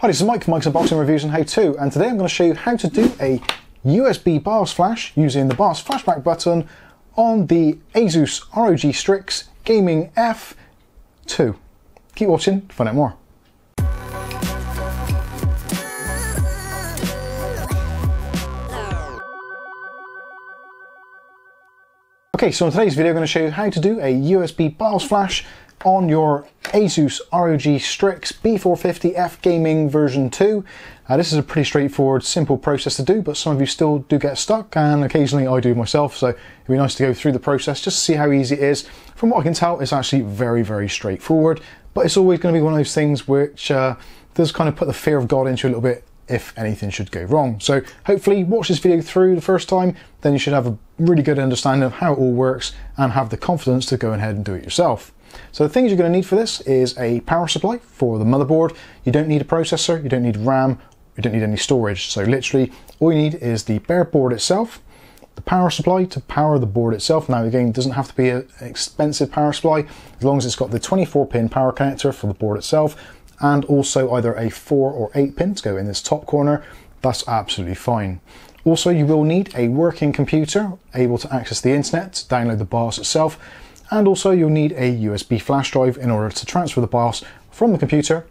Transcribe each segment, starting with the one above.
Hi, this is Mike Mike's Unboxing Reviews and How To, and today I'm going to show you how to do a USB BIOS flash using the BIOS flashback button on the Asus ROG Strix Gaming F2. Keep watching to find out more. Okay, so in today's video I'm going to show you how to do a USB BIOS flash on your Asus ROG Strix B450F Gaming version 2. Uh, this is a pretty straightforward, simple process to do, but some of you still do get stuck, and occasionally I do myself, so it'd be nice to go through the process just to see how easy it is. From what I can tell, it's actually very, very straightforward, but it's always going to be one of those things which uh, does kind of put the fear of God into a little bit if anything should go wrong. So hopefully watch this video through the first time, then you should have a really good understanding of how it all works and have the confidence to go ahead and do it yourself. So the things you're going to need for this is a power supply for the motherboard. You don't need a processor, you don't need RAM, you don't need any storage. So literally all you need is the bare board itself, the power supply to power the board itself. Now again, it doesn't have to be an expensive power supply as long as it's got the 24 pin power connector for the board itself and also either a 4 or 8 pin to go in this top corner. That's absolutely fine. Also, you will need a working computer able to access the internet, to download the BIOS itself, and also you'll need a USB flash drive in order to transfer the BIOS from the computer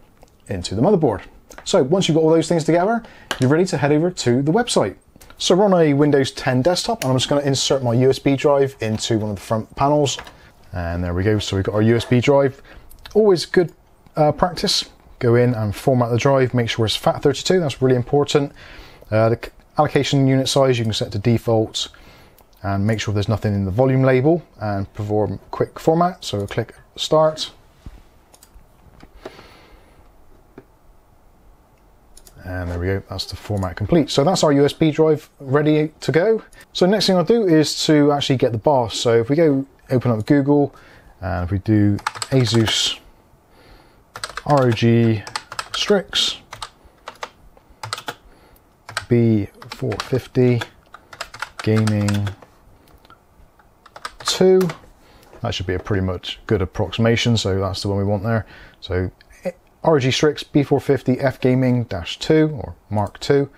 into the motherboard. So once you've got all those things together, you're ready to head over to the website. So we're on a Windows 10 desktop and I'm just going to insert my USB drive into one of the front panels. And there we go. So we've got our USB drive. Always good uh, practice. Go in and format the drive. Make sure it's FAT32. That's really important. Uh, the allocation unit size you can set to default and make sure there's nothing in the volume label and perform quick format. So we'll click start. And there we go, that's the format complete. So that's our USB drive ready to go. So next thing I'll do is to actually get the BIOS. So if we go open up Google and if we do Asus ROG Strix B450 gaming 2. That should be a pretty much good approximation, so that's the one we want there. So ROG Strix B450 F Gaming Dash 2 or Mark 2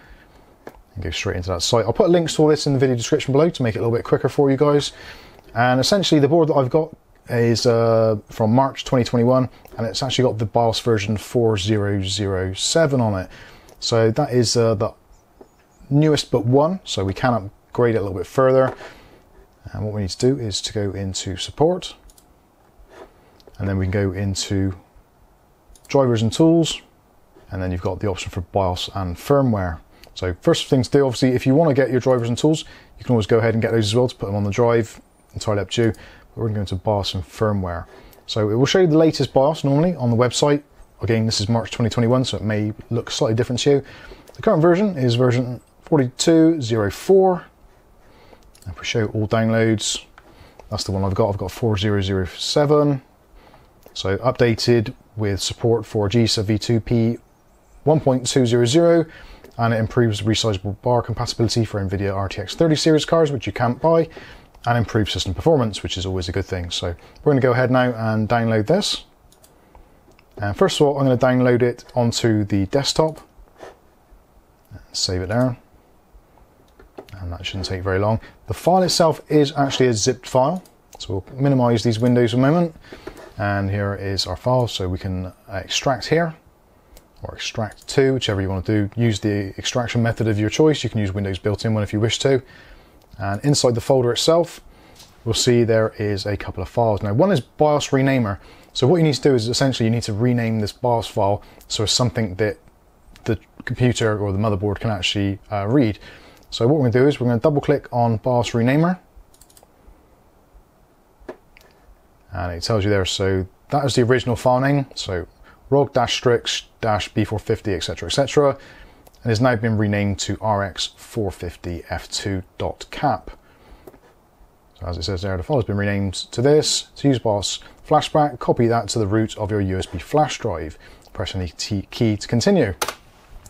and go straight into that site. I'll put links to all this in the video description below to make it a little bit quicker for you guys. And essentially the board that I've got is uh, from March 2021 and it's actually got the BIOS version 4007 on it. So that is uh, the newest but one, so we can upgrade it a little bit further. And what we need to do is to go into support and then we can go into drivers and tools and then you've got the option for BIOS and firmware. So first thing to do, obviously, if you want to get your drivers and tools, you can always go ahead and get those as well to put them on the drive, entirely up to you. But we're going to go into BIOS and firmware. So it will show you the latest BIOS normally on the website. Again, this is March 2021, so it may look slightly different to you. The current version is version 4204 if we show all downloads, that's the one I've got. I've got 4007. So updated with support for AGESA v2p 1.200 and it improves resizable bar compatibility for NVIDIA RTX 30 series cards, which you can't buy, and improves system performance, which is always a good thing. So we're going to go ahead now and download this. And first of all, I'm going to download it onto the desktop. Save it there and that shouldn't take very long. The file itself is actually a zipped file, so we'll minimize these windows a moment. And here is our file, so we can extract here, or extract to, whichever you want to do. Use the extraction method of your choice. You can use Windows built-in one if you wish to. And inside the folder itself, we'll see there is a couple of files. Now, one is BIOS renamer. So what you need to do is essentially you need to rename this BIOS file so it's something that the computer or the motherboard can actually uh, read. So what we're going to do is we're going to double click on BIOS Renamer. And it tells you there, so that is the original file name. So ROG-Strix-B450, etc, etc. And has now been renamed to RX450F2.cap. So as it says there, the file has been renamed to this. To use BIOS flashback, copy that to the root of your USB flash drive. Press any key to continue.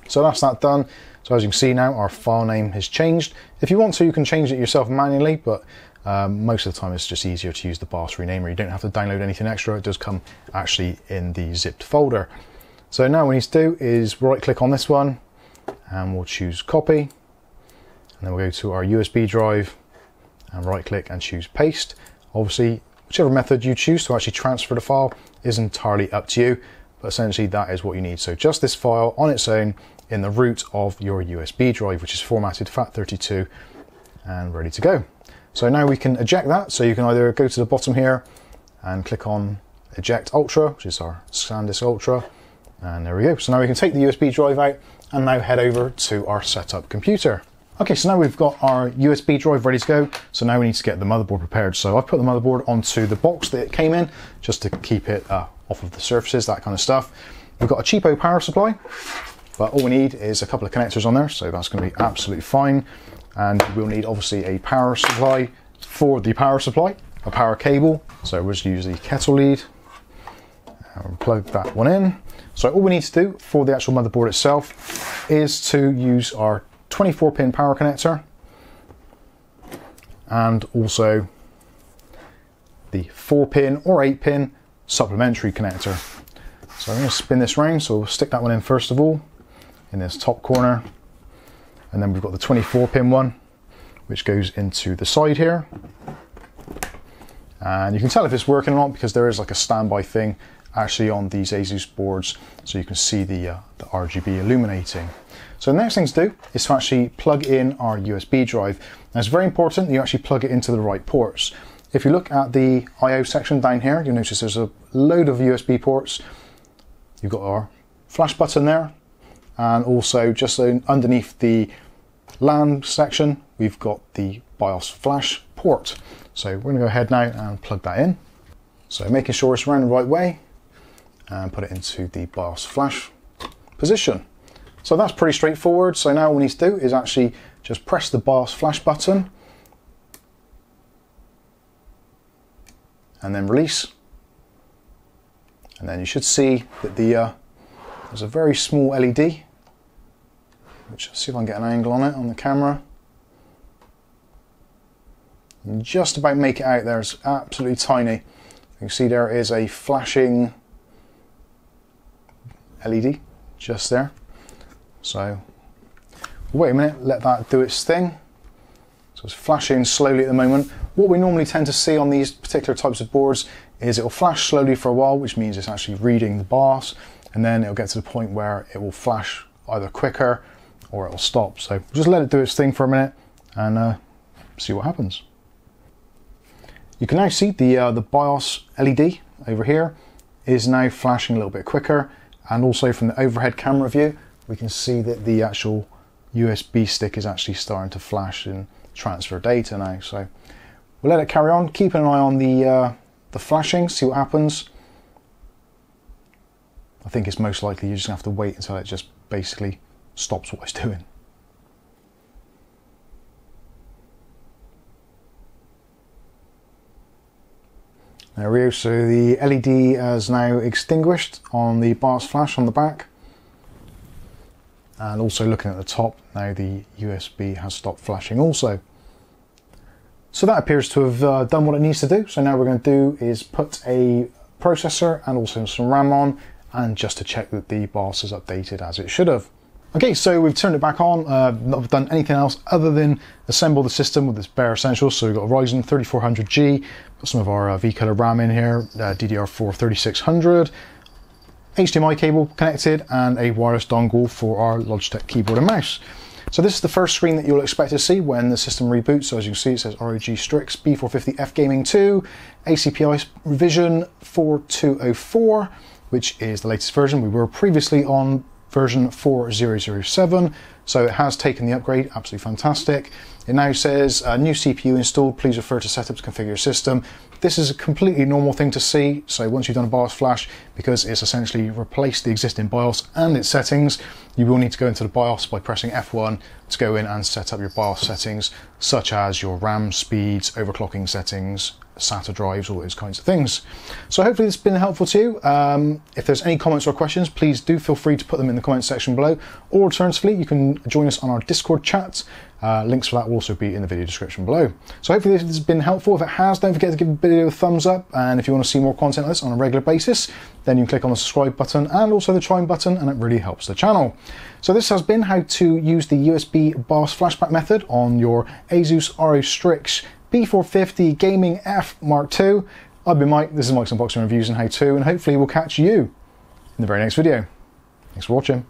So that's that done. So as you can see now, our file name has changed. If you want to, you can change it yourself manually, but um, most of the time it's just easier to use the BIOS renamer. You don't have to download anything extra. It does come actually in the zipped folder. So now what we need to do is right click on this one and we'll choose copy. And then we'll go to our USB drive and right click and choose paste. Obviously, whichever method you choose to actually transfer the file is entirely up to you, but essentially that is what you need. So just this file on its own in the root of your USB drive, which is formatted FAT32 and ready to go. So now we can eject that. So you can either go to the bottom here and click on eject ultra, which is our SanDisk Ultra. And there we go. So now we can take the USB drive out and now head over to our setup computer. Okay, so now we've got our USB drive ready to go. So now we need to get the motherboard prepared. So I've put the motherboard onto the box that it came in just to keep it uh, off of the surfaces, that kind of stuff. We've got a cheapo power supply, but all we need is a couple of connectors on there. So that's gonna be absolutely fine. And we'll need obviously a power supply for the power supply, a power cable. So we'll just use the kettle lead and plug that one in. So all we need to do for the actual motherboard itself is to use our 24 pin power connector and also the 4 pin or 8 pin supplementary connector. So I'm going to spin this round, so we'll stick that one in first of all in this top corner and then we've got the 24 pin one which goes into the side here and you can tell if it's working or not because there is like a standby thing actually on these Asus boards so you can see the, uh, the RGB illuminating. So the next thing to do is to actually plug in our USB drive. Now it's very important that you actually plug it into the right ports. If you look at the I.O. section down here, you'll notice there's a load of USB ports. You've got our flash button there, and also just underneath the LAN section, we've got the BIOS flash port. So we're gonna go ahead now and plug that in. So making sure it's around the right way, and put it into the BIOS flash position. So that's pretty straightforward. So now all we need to do is actually just press the BIOS flash button and then release. And then you should see that the uh, there's a very small LED, which I'll see if I can get an angle on it on the camera. just about make it out there, it's absolutely tiny. You can see there is a flashing LED just there. So wait a minute, let that do its thing. So it's flashing slowly at the moment. What we normally tend to see on these particular types of boards is it will flash slowly for a while, which means it's actually reading the BIOS, and then it'll get to the point where it will flash either quicker or it'll stop. So just let it do its thing for a minute and uh, see what happens. You can now see the, uh, the BIOS LED over here is now flashing a little bit quicker and also from the overhead camera view we can see that the actual USB stick is actually starting to flash and transfer data now so we'll let it carry on keep an eye on the uh, the flashing see what happens I think it's most likely you're just gonna have to wait until it just basically stops what it's doing There we go, so the LED is now extinguished on the BIOS flash on the back. And also looking at the top, now the USB has stopped flashing also. So that appears to have uh, done what it needs to do. So now we're going to do is put a processor and also some RAM on and just to check that the BIOS is updated as it should have. Okay, so we've turned it back on, uh, not done anything else other than assemble the system with its bare essentials. So we've got a Ryzen 3400G, got some of our uh, V-Color RAM in here, uh, DDR4 3600, HDMI cable connected, and a wireless dongle for our Logitech keyboard and mouse. So this is the first screen that you'll expect to see when the system reboots. So as you can see, it says ROG Strix B450F Gaming 2, ACPI revision 4204, which is the latest version. We were previously on version 4007. So it has taken the upgrade, absolutely fantastic. It now says uh, new CPU installed, please refer to setup to configure your system. This is a completely normal thing to see. So once you've done a BIOS flash, because it's essentially replaced the existing BIOS and its settings, you will need to go into the BIOS by pressing F1 to go in and set up your BIOS settings, such as your RAM speeds, overclocking settings, SATA drives, all those kinds of things. So hopefully this has been helpful to you. Um, if there's any comments or questions, please do feel free to put them in the comments section below. Or alternatively, you can join us on our Discord chat. Uh, links for that will also be in the video description below. So hopefully this has been helpful. If it has, don't forget to give the video a thumbs up. And if you want to see more content like this on a regular basis, then you can click on the subscribe button and also the chime button, and it really helps the channel. So this has been how to use the USB BIOS flashback method on your Asus ROG Strix B450 Gaming F Mark II. I've been Mike, this is Mike's Unboxing Reviews and How To, and hopefully we'll catch you in the very next video. Thanks for watching.